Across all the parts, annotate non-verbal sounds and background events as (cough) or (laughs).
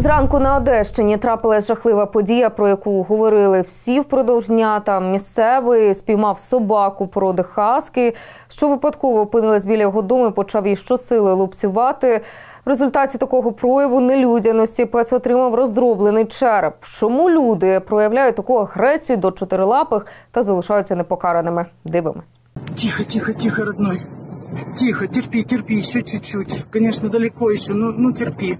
Зранку на Одещині трапилась жахлива подія, про яку говорили всі впродовж дня. Там місцевий спіймав собаку породи хаски, що випадково опинилась біля його дому і почав її щосили лупцювати. В результаті такого прояву нелюдяності пес отримав роздроблений череп. Чому люди проявляють таку агресію до чотирилапих та залишаються непокараними? Дивимось. Тихо, тихо, тихо, родной. Тихо, терпи, терпи, еще чуть-чуть. Конечно, далеко еще, но ну терпи.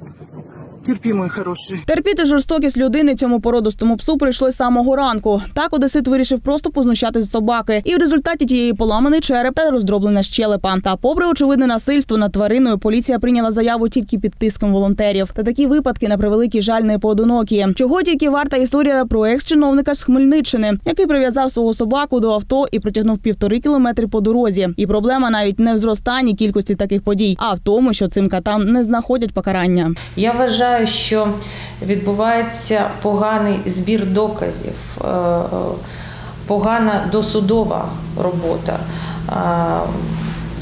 Терпи, мой хороший. Терпіти жорстокість людини цьому породистому псу прийшлось самого ранку. Так Одесит вирішив просто познущатися з собаки, і в результаті тієї поламаний череп та роздроблена щелепа. Та, попри очевидне насильство над твариною, поліція прийняла заяву тільки під тиском волонтерів. Та такі випадки на превеликий жаль не поодинокі. Чого тільки варта історія про екс-чиновника з Хмельниччини, який прив'язав свого собаку до авто і протягнув півтори кілометри по дорозі. І проблема навіть не в зростанні кількості таких подій, а в тому, що цим катам не знаходять покарання. Я вважаю, що відбувається поганий збір доказів, е, е, погана досудова робота. Е,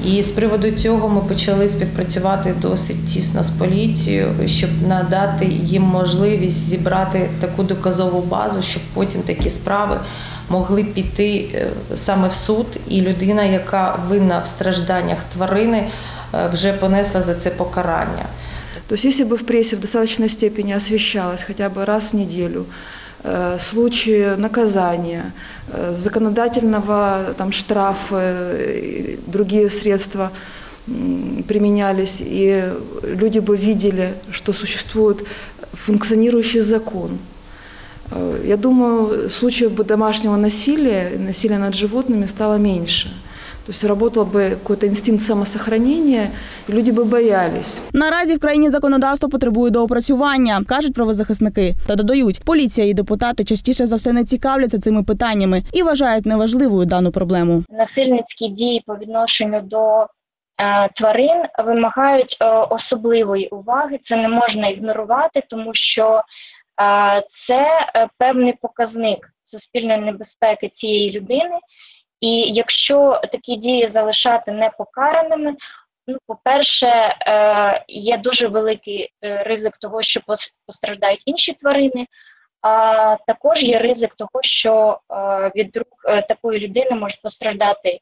І з приводу цього ми почали співпрацювати досить тісно з поліцією, щоб надати їм можливість зібрати таку доказову базу, щоб потім такі справи могли піти саме в суд, і людина, яка винна в стражданнях тварини, вже понесла за це покарання. То есть если бы в прессе в достаточной степени освещалось хотя бы раз в неделю э, случаи наказания, э, законодательного там, штрафа, э, другие средства м, применялись, и люди бы видели, что существует функционирующий закон. Э, Я думаю, случаев бы домашнего насилия, и насилия над животными стало меньше. то есть работал бы какой-то инстинкт самосохранения, и люди бы боялись. Наразі в країні законодавство потребує доопрацювання, кажуть правозахисники. Та додають, поліція і депутати частіше за все не цікавляться цими питаннями і вважають неважливою дану проблему. насильницькі дії по відношенню до е, тварин вимагають е, особливої уваги. Це не можна ігнорувати, тому що е, це певний показник суспільної небезпеки цієї людини. І якщо такі дії залишати непокараними, ну, по-перше, е, є дуже великий е, ризик того, що пос- постраждають інші тварини. А також є ризик того, що е, від рук е, такої людини можуть постраждати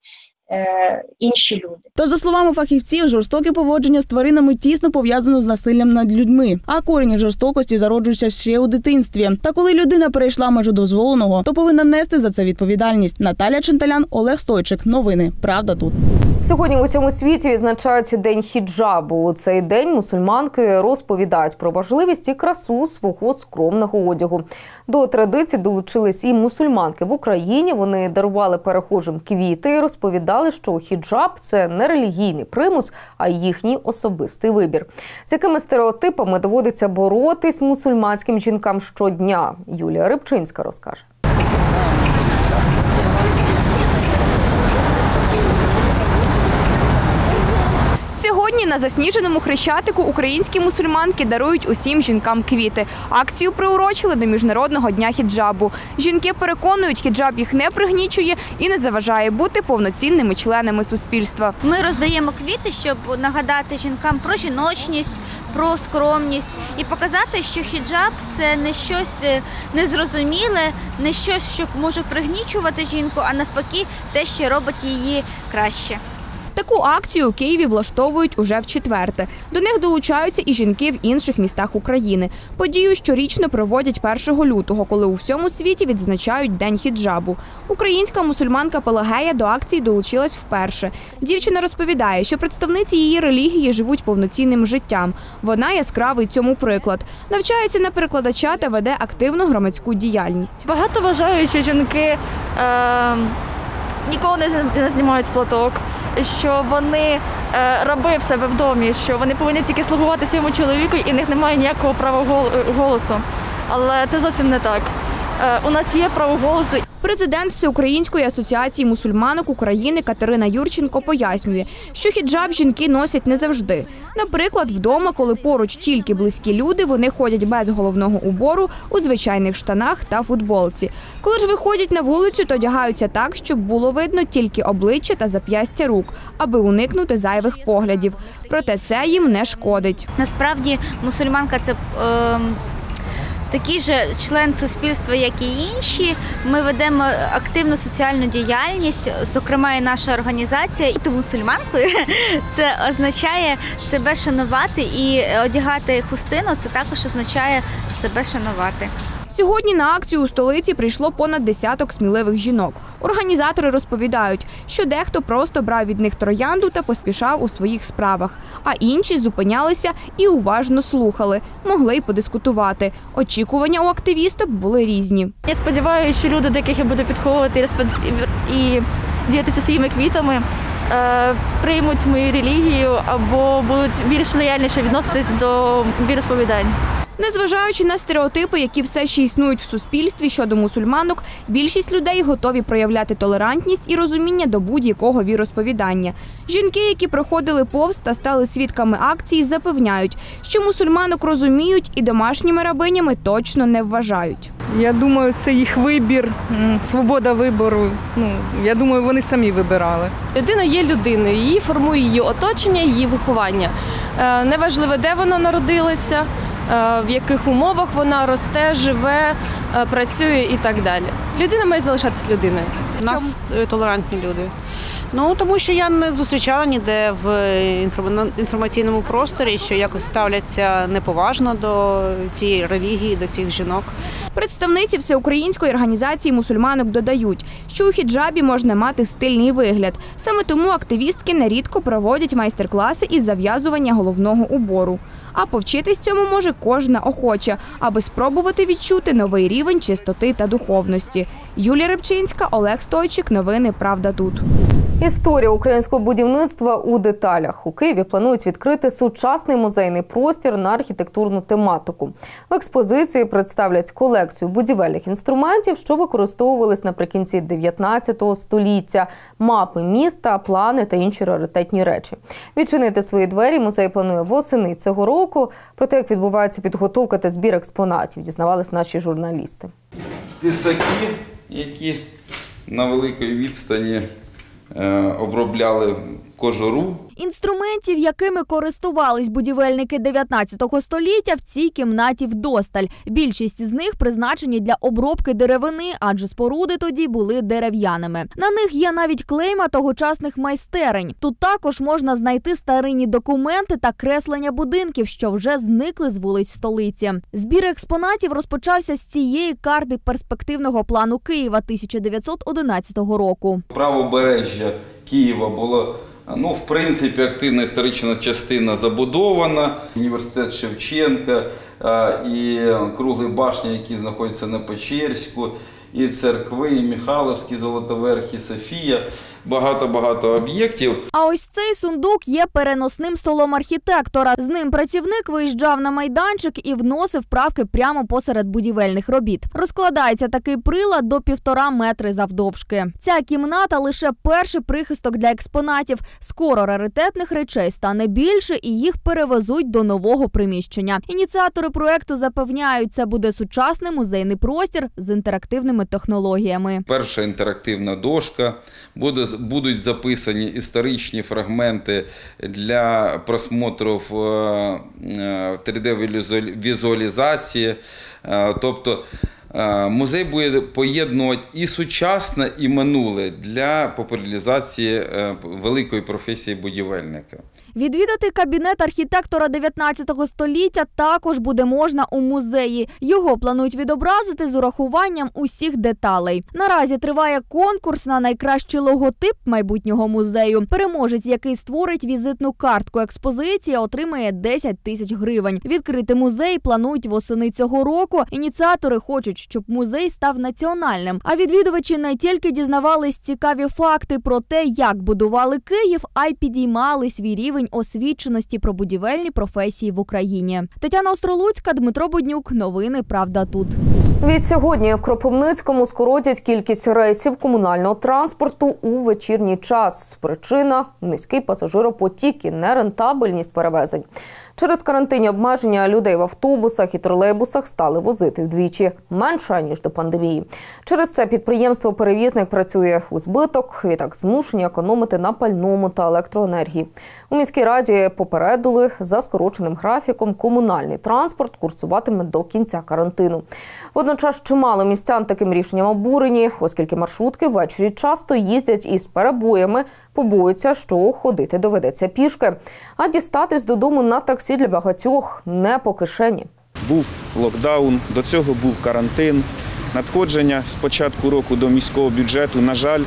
інші люди. То за словами фахівців, жорстоке поводження з тваринами тісно пов'язано з насиллям над людьми, а корінь жорстокості зароджується ще у дитинстві. Та коли людина перейшла межу дозволеного, то повинна нести за це відповідальність. Наталя Ченталян, Олег Стойчик. Новини. Правда тут. Сьогодні у всьому світі відзначають день хіджабу. У цей день мусульманки розповідають про важливість і красу свого скромного одягу. До традиції долучились і мусульманки в Україні. Вони дарували перехожим квіти і розповідали, що хіджаб це не релігійний примус, а їхній особистий вибір. З якими стереотипами доводиться боротись мусульманським жінкам щодня? Юлія Рибчинська розкаже. Сьогодні на засніженому хрещатику українські мусульманки дарують усім жінкам квіти. Акцію приурочили до міжнародного дня хіджабу. Жінки переконують, хіджаб їх не пригнічує і не заважає бути повноцінними членами суспільства. Ми роздаємо квіти, щоб нагадати жінкам про жіночність, про скромність і показати, що хіджаб це не щось е, незрозуміле, не щось, що може пригнічувати жінку, а навпаки, те, що робить її краще. Таку акцію у Києві влаштовують уже в четверте. До них долучаються і жінки в інших містах України. Подію щорічно проводять 1 лютого, коли у всьому світі відзначають День хіджабу. Українська мусульманка Пелагея до акції долучилась вперше. Дівчина розповідає, що представниці її релігії живуть повноцінним життям. Вона яскравий цьому приклад. Навчається на перекладача та веде активну громадську діяльність. Багато вважають, жінки е, ніколи не, не знімають платок, що вони е, раби в себе в домі, що вони повинні тільки слугувати своєму чоловіку і в них немає ніякого права гол- голосу. Але це зовсім не так. Е, у нас є право голосу Президент Всеукраїнської асоціації мусульманок України Катерина Юрченко пояснює, що хіджаб жінки носять не завжди. Наприклад, вдома, коли поруч тільки близькі люди, вони ходять без головного убору у звичайних штанах та футболці. Коли ж виходять на вулицю, то одягаються так, щоб було видно тільки обличчя та зап'ястя рук, аби уникнути зайвих поглядів. Проте це їм не шкодить. Насправді мусульманка це е, такий же член суспільства, як і інші. Ми ведемо активну соціальну діяльність, зокрема і наша організація. І то мусульманкою (laughs) це означає себе шанувати і одягати хустину. Це також означає себе шанувати. Сьогодні на акцію у столиці прийшло понад десяток сміливих жінок. Організатори розповідають, що дехто просто брав від них троянду та поспішав у своїх справах, а інші зупинялися і уважно слухали, могли й подискутувати. Очікування у активісток були різні. Я сподіваюся, що люди, до яких я буду підходити і ділитися своїми квітами, е, приймуть мою релігію або будуть більш лояльніше відноситись до віросповідань. Незважаючи на стереотипи, які все ще існують в суспільстві щодо мусульманок, більшість людей готові проявляти толерантність і розуміння до будь-якого віросповідання. Жінки, які проходили повз та стали свідками акції, запевняють, що мусульманок розуміють і домашніми рабинями точно не вважають. Я думаю, це їх вибір, свобода вибору. Ну, я думаю, вони самі вибирали. Людина є людиною, її формує її оточення, її виховання. Е, Неважливо, де вона народилася, в яких умовах вона росте, живе, е, працює і так далі. Людина має залишатись людиною. У нас е, толерантні люди. Ну тому що я не зустрічала ніде в інформа- інформаційному просторі, що якось ставляться неповажно до цієї релігії, до цих жінок. Представниці всеукраїнської організації мусульманок додають, що у хіджабі можна мати стильний вигляд. Саме тому активістки нерідко проводять майстер-класи із зав'язування головного убору. А повчитись цьому може кожна охоча, аби спробувати відчути новий рівень чистоти та духовності. Юлія Рибчинська, Олег Стойчик. Новини Правда тут. Історія українського будівництва у деталях у Києві планують відкрити сучасний музейний простір на архітектурну тематику. В експозиції представлять колекцію будівельних інструментів, що використовувались наприкінці 19 століття, мапи міста, плани та інші раритетні речі. Відчинити свої двері музей планує восени цього року. Про те, як відбувається підготовка та збір експонатів, дізнавались наші журналісти. тисаки, які на великій відстані обробляли кожуру. Інструментів, якими користувались будівельники 19 століття, в цій кімнаті вдосталь. Більшість з них призначені для обробки деревини, адже споруди тоді були дерев'яними. На них є навіть клейма тогочасних майстерень. Тут також можна знайти старинні документи та креслення будинків, що вже зникли з вулиць столиці. Збір експонатів розпочався з цієї карти перспективного плану Києва 1911 року. Правобережжя Києва було ну, в принципі, активна історична частина забудована. Університет Шевченка е, і круглі башні, які знаходяться на Печерську, і церкви, і Михайловські, Золотоверхі, Софія. Багато-багато об'єктів. А ось цей сундук є переносним столом архітектора. З ним працівник виїжджав на майданчик і вносив правки прямо посеред будівельних робіт. Розкладається такий прилад до півтора метри завдовжки. Ця кімната лише перший прихисток для експонатів. Скоро раритетних речей стане більше і їх перевезуть до нового приміщення. Ініціатори проекту запевняють, це буде сучасний музейний простір з інтерактивними технологіями. Перша інтерактивна дошка буде будуть записані історичні фрагменти для просмотру в 3D-візуалізації. Тобто музей буде поєднувати і сучасне, і минуле для популяризації великої професії будівельника. Відвідати кабінет архітектора 19 століття також буде можна у музеї. Його планують відобразити з урахуванням усіх деталей. Наразі триває конкурс на найкращий логотип майбутнього музею. Переможець, який створить візитну картку експозиції, отримає 10 тисяч гривень. Відкрити музей планують восени цього року. Ініціатори хочуть, щоб музей став національним. А відвідувачі не тільки дізнавались цікаві факти про те, як будували Київ, а й підіймали свій рівень освіченості про будівельні професії в Україні. Тетяна Остролуцька, Дмитро Буднюк. Новини Правда тут. Від сьогодні в Кропивницькому скоротять кількість рейсів комунального транспорту у вечірній час. Причина низький пасажиропотік і нерентабельність перевезень. Через карантинні обмеження людей в автобусах і тролейбусах стали возити вдвічі менше ніж до пандемії. Через це підприємство-перевізник працює у збиток. Відтак змушені економити на пальному та електроенергії. У міській раді попередили за скороченим графіком комунальний транспорт курсуватиме до кінця карантину. Водночас чимало містян таким рішенням обурені, оскільки маршрутки ввечері часто їздять із перебоями, побоюються, що ходити доведеться пішки. А дістатись додому на таксі для багатьох не по кишені. Був локдаун, до цього був карантин. Надходження з початку року до міського бюджету, на жаль,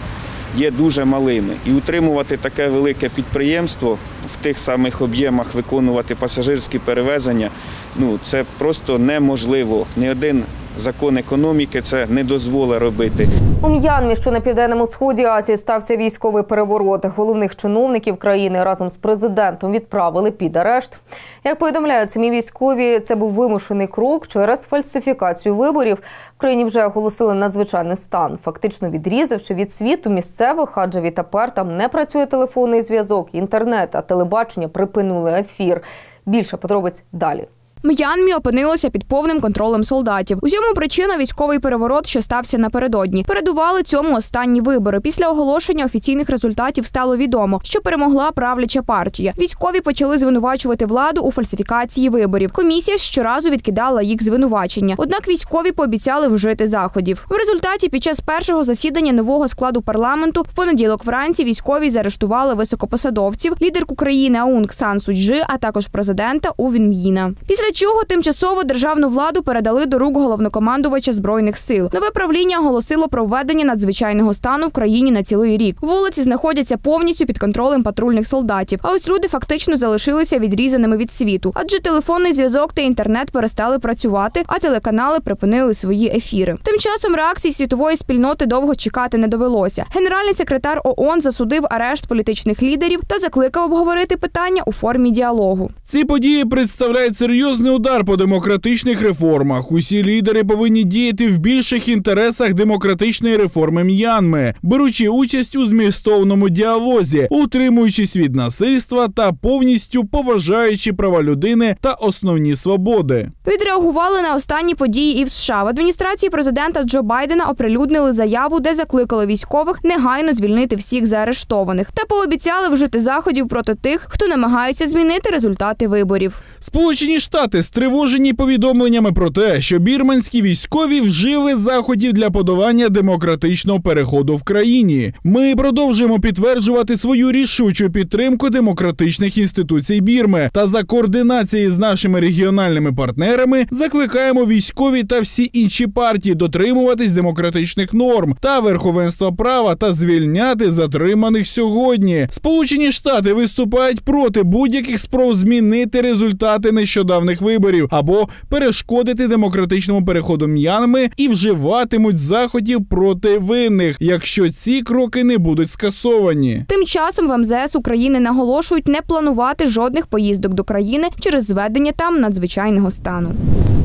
є дуже малими. І утримувати таке велике підприємство в тих самих об'ємах, виконувати пасажирські перевезення ну це просто неможливо. Ні один закон економіки це не дозволить робити. У М'янмі, що на південному сході Азії, стався військовий переворот. Головних чиновників країни разом з президентом відправили під арешт. Як повідомляють самі військові, це був вимушений крок через фальсифікацію виборів. В країні вже оголосили надзвичайний стан, фактично відрізавши від світу місцевих, адже відтепер там не працює телефонний зв'язок, інтернет, а телебачення припинили ефір. Більше подробиць далі. М'янмі опинилося під повним контролем солдатів. У цьому причина військовий переворот, що стався напередодні. Передували цьому останні вибори. Після оголошення офіційних результатів стало відомо, що перемогла правляча партія. Військові почали звинувачувати владу у фальсифікації виборів. Комісія щоразу відкидала їх звинувачення. Однак військові пообіцяли вжити заходів. В результаті під час першого засідання нового складу парламенту в понеділок вранці військові заарештували високопосадовців, лідерку країни Аунг Сан Суджи, а також президента У Вінм'їна. Після Після чого тимчасово державну владу передали до рук головнокомандувача збройних сил. Нове правління оголосило про введення надзвичайного стану в країні на цілий рік. Вулиці знаходяться повністю під контролем патрульних солдатів. А ось люди фактично залишилися відрізаними від світу, адже телефонний зв'язок та інтернет перестали працювати, а телеканали припинили свої ефіри. Тим часом реакції світової спільноти довго чекати не довелося. Генеральний секретар ООН засудив арешт політичних лідерів та закликав обговорити питання у формі діалогу. Ці події представляють серйозний удар по демократичних реформах. Усі лідери повинні діяти в більших інтересах демократичної реформи М'янми, беручи участь у змістовному діалозі, утримуючись від насильства та повністю поважаючи права людини та основні свободи. Відреагували на останні події і в США. В адміністрації президента Джо Байдена оприлюднили заяву, де закликали військових негайно звільнити всіх заарештованих, та пообіцяли вжити заходів проти тих, хто намагається змінити результати виборів. Сполучені Штати стривожені повідомленнями про те, що бірманські військові вжили заходів для подолання демократичного переходу в країні. Ми продовжуємо підтверджувати свою рішучу підтримку демократичних інституцій Бірми та за координації з нашими регіональними партнерами закликаємо військові та всі інші партії дотримуватись демократичних норм та верховенства права та звільняти затриманих сьогодні. Сполучені Штати виступають проти будь-яких спроб змінити результати нещодавних виборів або перешкодити демократичному переходу м'янами і вживатимуть заходів проти винних, якщо ці кроки не будуть скасовані. Тим часом в МЗС України наголошують не планувати жодних поїздок до країни через зведення там надзвичайного стану.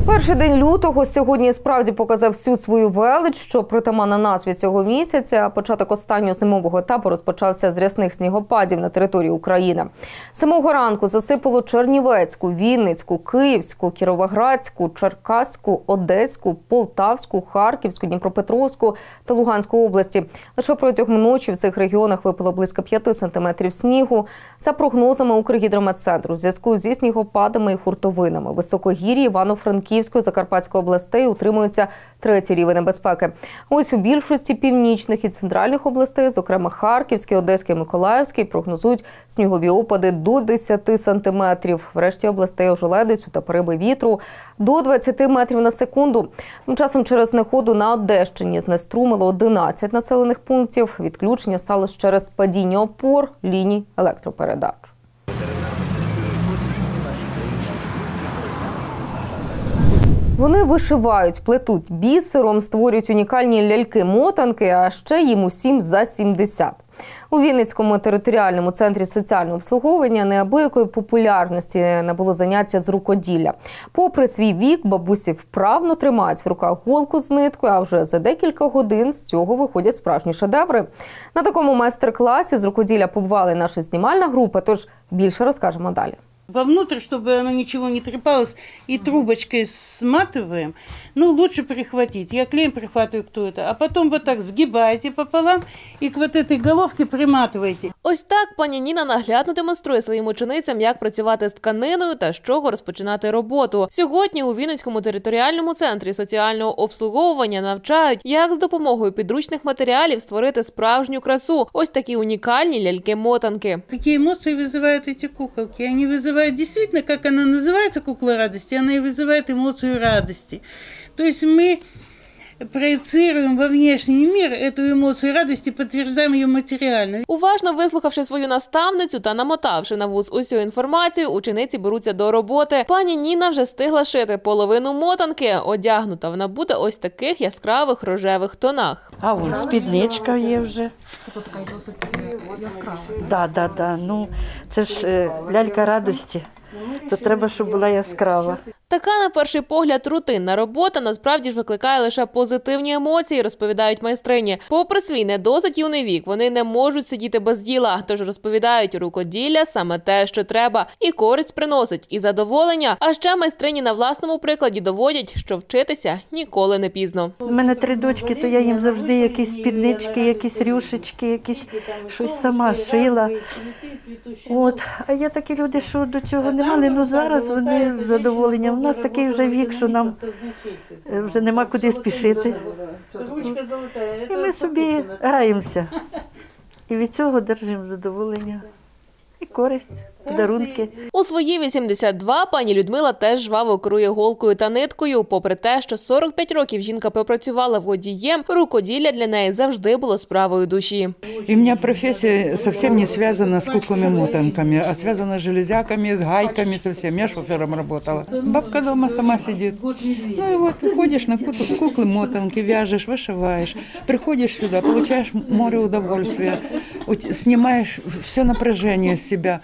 Перший день лютого сьогодні справді показав всю свою велич, що притаманна назві цього місяця. Початок останнього зимового етапу розпочався з рясних снігопадів на території України. Самого ранку засипало Чернівецьку, Вінницьку, Київську, Кіровоградську, Черкаську, Одеську, Полтавську, Харківську, Дніпропетровську та Луганську області. Лише протягом ночі в цих регіонах випало близько 5 сантиметрів снігу. За прогнозами Укргідрометцентру, в зв'язку зі снігопадами і хуртовинами, високогір'ї Івано-Франківської, Закарпатської областей утримується третій рівень небезпеки. Ось у більшості північних і центральних областей, зокрема Харківський, Одеський, Миколаївський, прогнозують снігові опади до 10 сантиметрів. Врешті областей ожеледицю та пориви вітру до 20 метрів на секунду. Тим часом через неходу на Одещині знеструмило 11 населених пунктів. Відключення сталося через падіння опор ліній електропередач. Вони вишивають, плетуть бісером, створюють унікальні ляльки-мотанки, а ще їм усім за 70. У Вінницькому територіальному центрі соціального обслуговування неабиякої популярності набуло заняття з рукоділля. Попри свій вік, бабусі вправно тримають в руках голку з ниткою, а вже за декілька годин з цього виходять справжні шедеври. На такому майстер-класі з рукоділля побувала наша знімальна група, тож більше розкажемо далі. Вовнутрь, чтобы оно ничего не трепалось, и трубочкой сматываем. Ну, лучше прихватить. Я клеем прихватываю кто это. А потом вот так сгибаете пополам и к вот этой головке приматываете. Ось так пані Ніна наглядно демонструє своїм ученицям, як працювати з тканиною та з чого розпочинати роботу. Сьогодні у Вінницькому територіальному центрі соціального обслуговування навчають, як з допомогою підручних матеріалів створити справжню красу. Ось такі унікальні ляльки-мотанки. Какие эмоции вызывают эти куколки? Они вызывают действительно, как она называется, кукла радости, она и вызывает эмоцию радости. То есть мы проецируем во внешний мир эту эмоцию радости, подтверждаем ее материально. Уважно вислухавши свою наставницю та намотавши на вуз усю інформацію, учениці беруться до роботи. Пані Ніна вже встигла шити половину мотанки. Одягнута вона буде ось таких яскравих рожевих тонах. А вон спідничка є вже. Це така досить яскрава. Да, да, да. Ну, це ж е, лялька радості. То треба, щоб була яскрава. Така, на перший погляд, рутинна робота насправді ж викликає лише позитивні емоції, розповідають майстрині. Попри свій не досить юний вік, вони не можуть сидіти без діла. Тож розповідають, рукоділля саме те, що треба, і користь приносить, і задоволення. А ще майстрині на власному прикладі доводять, що вчитися ніколи не пізно. У мене три дочки, то я їм завжди якісь спіднички, якісь рюшечки, якісь щось сама шила. От, а є такі люди, що до цього не мали. Ну зараз вони з задоволенням. У нас такий вже вік, що нам е, вже нема куди спішити. І ми собі граємося. І від цього держимо задоволення. І користь, подарунки. У свої 82 пані Людмила теж жваво керує голкою та ниткою. Попри те, що 45 років жінка попрацювала водієм, рукоділля для неї завжди було справою душі. И у меня профессия совсем не связана с куклами-мотанками, а связана с железяками, с гайками совсем. Я шофером работала. Бабка дома сама сидит. Ну и вот ты ходишь на куклы- куклы-мотанки, вяжешь, вышиваешь. Приходишь сюда, получаешь море удовольствия, у те- снимаешь все напряжение с себя,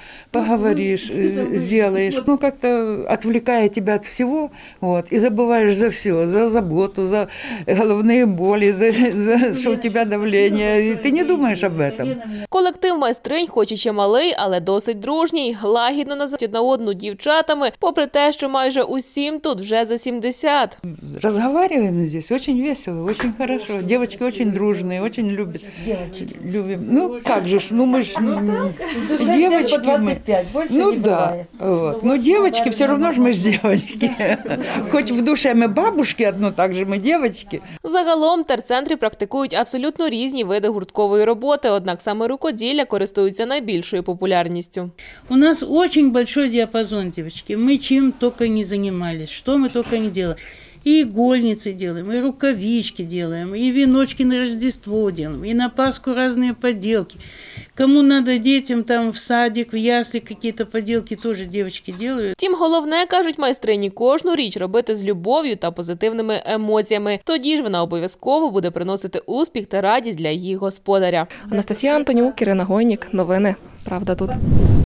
поговоришь, э, сделаешь. Ну как-то отвлекая тебя от всего, вот, и забываешь за все, за заботу, за головные боли, за, за что у тебя давление. И ты не думаешь об этом. Колектив майстринь, хоч і ще малий, але досить дружній, лагідно називають одна одну дівчатами, попри те, що майже усім тут вже за 70. Разговариваем здесь очень весело, очень хорошо. Девочки очень дружные, очень любят. Любим. Ну как же, ж, ну мы же девочки мы. Ну да, вот. Ну девочки, все равно же мы же девочки. (laughs) Хоть в душе мы бабушки одно, так же мы девочки. Загалом терцентрі практикують абсолютно різні види гурткової роботи, однак саме рукоділля користуються найбільшою популярністю. У нас очень большой диапазон, девочки. Мы чем только не занимались, что мы только не делали. И игольницы делаем, и рукавички делаем, и веночки на Рождество делаем, и на Пасху разные поделки. Кому надо детям там в садик, в ясли какие-то поделки, тоже девочки делают. Втім, головне кажуть майстрині кожну річ робити з любов'ю та позитивними емоціями. Тоді ж вона обов'язково буде приносити успіх та радість для її господаря. Анастасія Антонюк, Ірина Гойнік. Новини. Правда тут.